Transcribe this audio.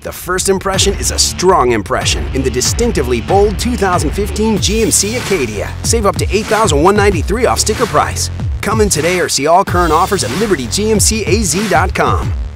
The first impression is a strong impression in the distinctively bold 2015 GMC Acadia. Save up to $8,193 off sticker price. Come in today or see all current offers at libertygmcaz.com.